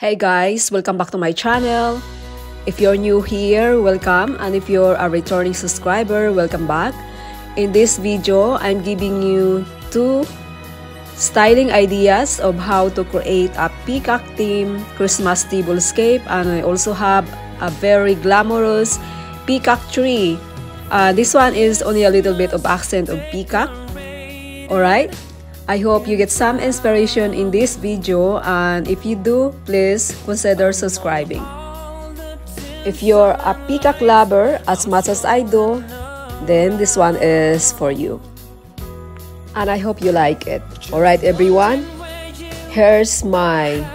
Hey guys, welcome back to my channel. If you're new here, welcome. And if you're a returning subscriber, welcome back. In this video, I'm giving you two styling ideas of how to create a peacock theme Christmas tablescape and I also have a very glamorous peacock tree. Uh, this one is only a little bit of accent of peacock. Alright, I hope you get some inspiration in this video and if you do, please consider subscribing. If you're a peacock lover as much as I do, then this one is for you. And I hope you like it. Alright everyone, here's my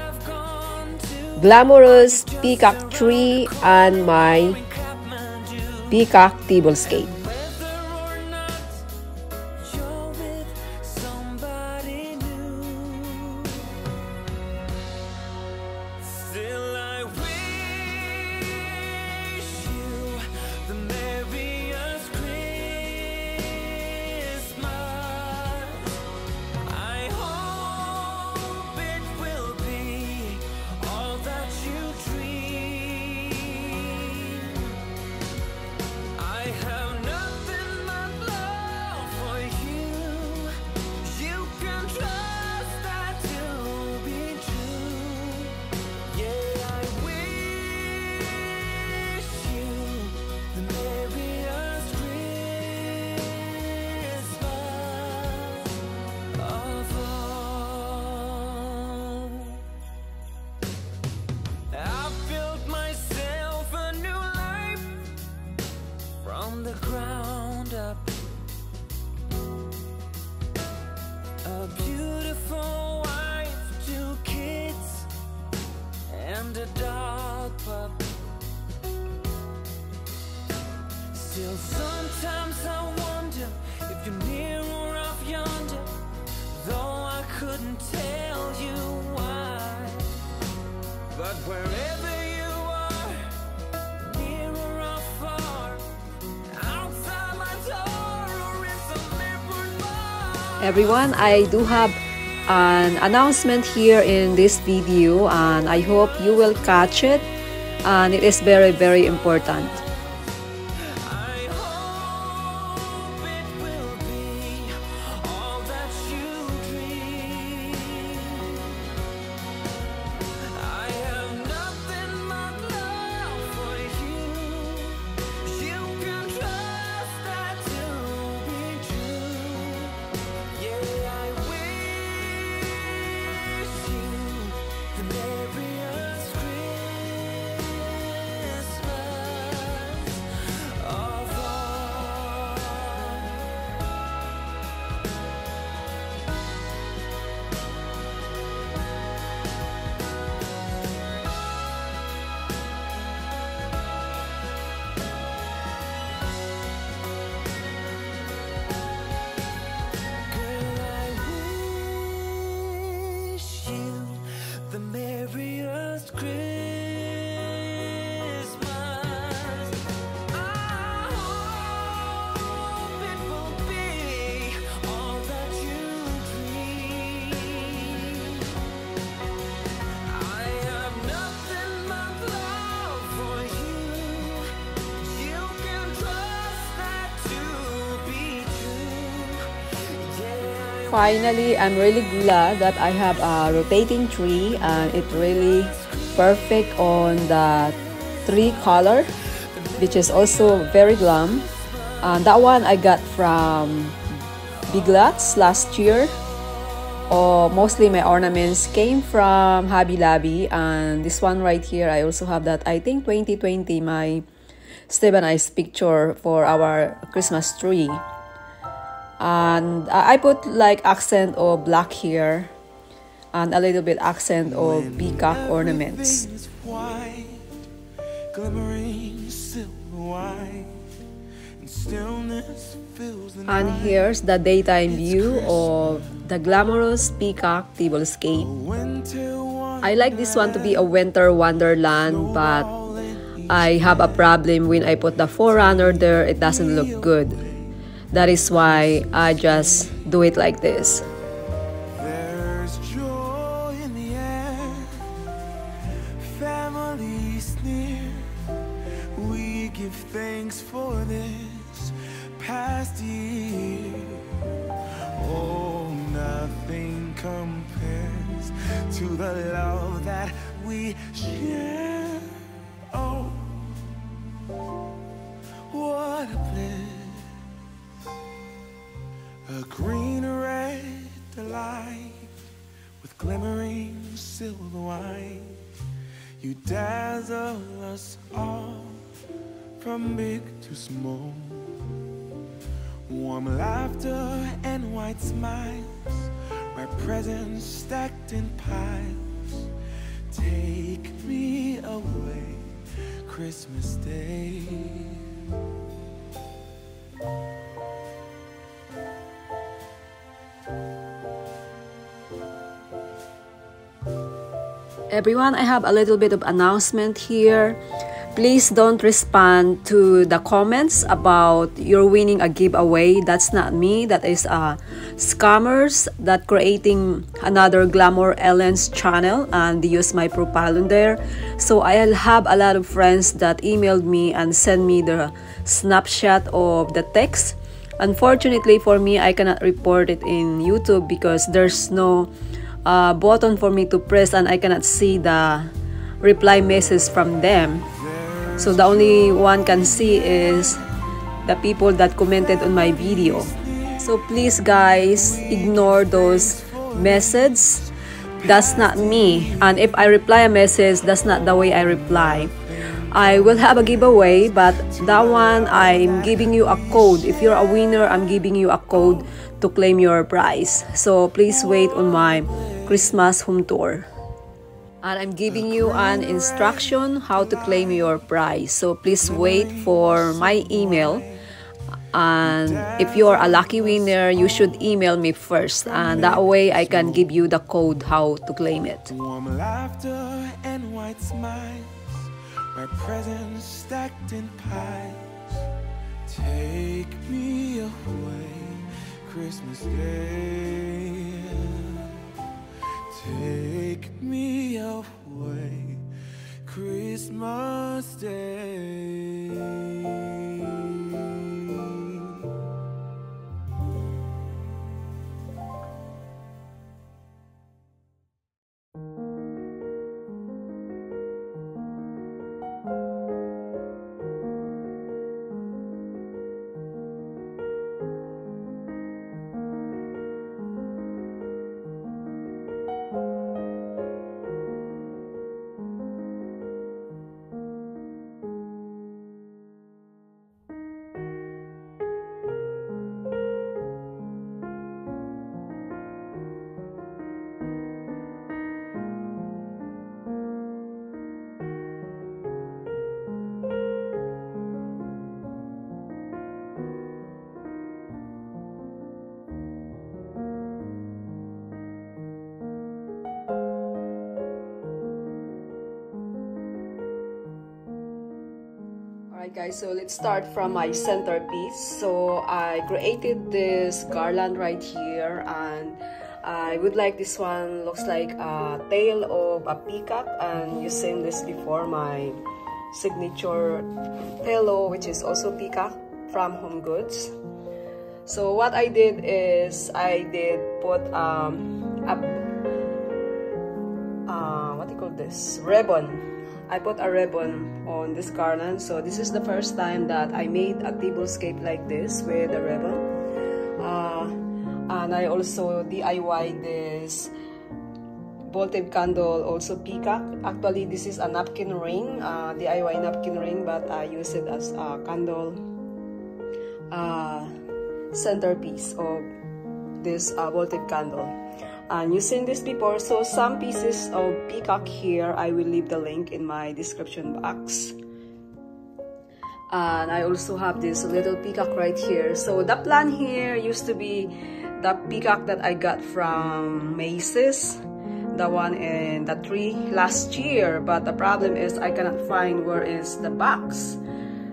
glamorous peacock tree and my peacock tablescape. Sometimes I wonder if you're near or off yonder. Though I couldn't tell you why. But wherever you are, near or far, outside my door or in some. Everyone, I do have an announcement here in this video and I hope you will catch it and it is very very important. Finally, I'm really glad that I have a rotating tree and it really perfect on the tree color which is also very glam. And that one I got from Big Lots last year. Oh, mostly my ornaments came from Hobby Lobby and this one right here I also have that I think 2020 my Steve and I's picture for our Christmas tree and I put like accent of black here and a little bit accent of peacock ornaments. and here's the daytime view of the glamorous peacock tablescape I like this one to be a winter wonderland but I have a problem when I put the forerunner there. It doesn't look good that is why I just do it like this. thanks for this past year. Oh, nothing compares to the love that. A green red delight with glimmering silver wine. You dazzle us all from big to small. Warm laughter and white smiles, my presents stacked in piles. Take me away, Christmas Day. Everyone, I have a little bit of announcement here. Please don't respond to the comments about you're winning a giveaway. That's not me. That is uh, scammers that creating another Glamour Ellen's channel and use my profile in there. So I'll have a lot of friends that emailed me and send me the snapshot of the text. Unfortunately for me, I cannot report it in YouTube because there's no uh, button for me to press and I cannot see the reply message from them. So the only one can see is the people that commented on my video. So please guys, ignore those messages. That's not me. And if I reply a message, that's not the way I reply. I will have a giveaway, but that one I'm giving you a code. If you're a winner, I'm giving you a code to claim your prize. So please wait on my Christmas home tour. And I'm giving you an instruction how to claim your prize. So please wait for my email. And if you're a lucky winner, you should email me first. And that way I can give you the code how to claim it. Warm laughter and white smiles, my presents stacked in. Take me away, Christmas Day. Take me away, Christmas Day. Guys, so let's start from my centerpiece. So I created this garland right here and I would like this one looks like a tail of a peacock and you've seen this before my signature pillow which is also peacock from Home Goods. So what I did is I did put um, a uh, what do you call this ribbon I put a ribbon on this garland. So this is the first time that I made a tablescape like this with a ribbon. Uh, and I also DIY this votive candle, also peacock. Actually, this is a napkin ring, uh, DIY napkin ring, but I use it as a candle uh, centerpiece of this uh, votive candle and you've seen this before so some pieces of peacock here I will leave the link in my description box. And I also have this little peacock right here. So the plan here used to be the peacock that I got from Macy's the one in the tree last year. But the problem is I cannot find where is the box.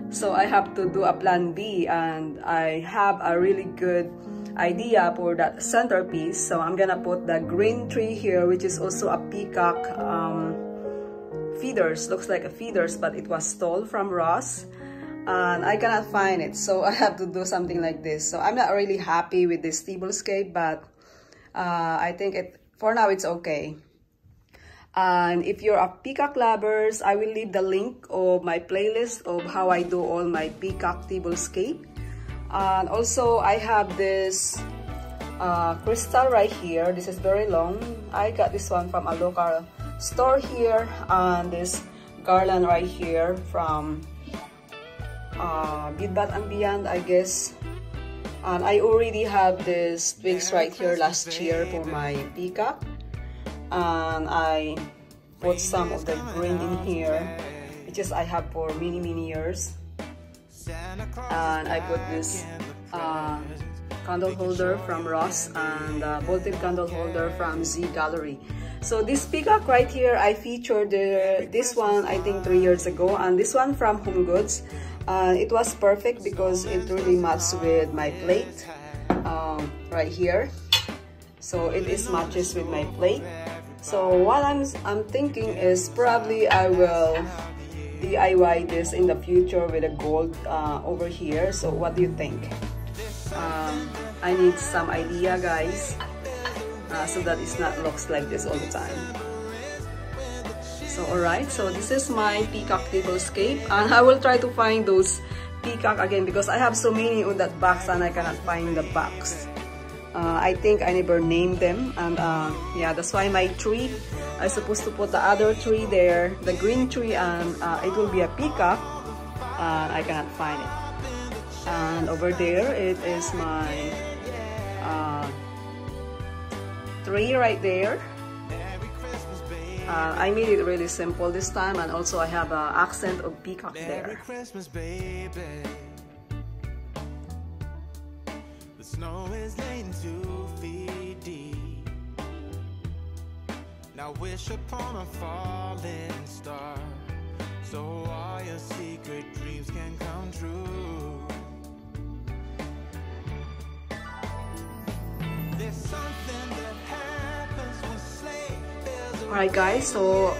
So I have to do a plan B and I have a really good idea for that centerpiece. So I'm gonna put the green tree here, which is also a peacock um, feeders. Looks like a feeders, but it was stole from Ross. and I cannot find it so I have to do something like this so I'm not really happy with this tablescape but uh, I think it for now it's okay and if you're a peacock lovers I will leave the link of my playlist of how I do all my peacock tablescape and also I have this uh, crystal right here this is very long I got this one from a local store here and this garland right here from uh, Bath and Beyond, I guess. And I already have this twigs right here last year for my peacock. And I put some of the green in here, which is I have for many, many years. And I put this uh, candle holder from Ross and uh, votive candle holder from Z Gallerie. So this peacock right here, I featured uh, this one I think three years ago and this one from Home Goods. Uh, it was perfect because it really matched with my plate um, right here. So it is matches with my plate. So what I'm, I'm thinking is probably I will DIY this in the future with a gold uh, over here. So what do you think? Um, I need some idea guys uh, so that it's not looks like this all the time. So alright, so this is my peacock tablescape and I will try to find those peacock again because I have so many on that box and I cannot find the box. Uh, I think I never named them and uh, yeah, that's why my tree, I supposed to put the other tree there, the green tree and uh, it will be a peacock and I cannot find it. And over there, it is my uh, tree right there uh, I made it really simple this time and also I have an accent of peacock there. Snow is laying two feet deep. Now wish upon a falling star so all your secret dreams can come true. Alright guys, so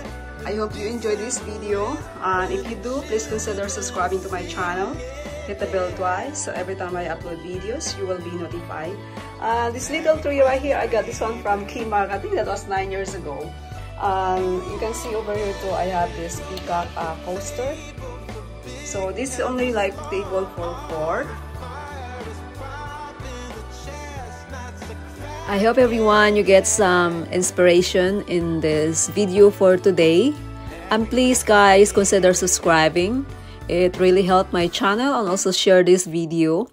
I hope you enjoyed this video and if you do, please consider subscribing to my channel. Hit the bell twice so every time I upload videos, you will be notified. Uh, this little tree right here, I got this one from Kmart. I think that was 9 years ago. Um, you can see over here too, I have this peacock uh, coaster. So this is only like table for 4. I hope everyone you get some inspiration in this video for today. And please guys consider subscribing. It really helped my channel and also share this video.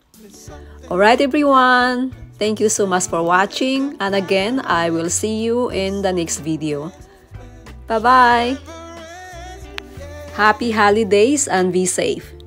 Alright everyone, thank you so much for watching and again I will see you in the next video. Bye bye! Happy holidays and be safe!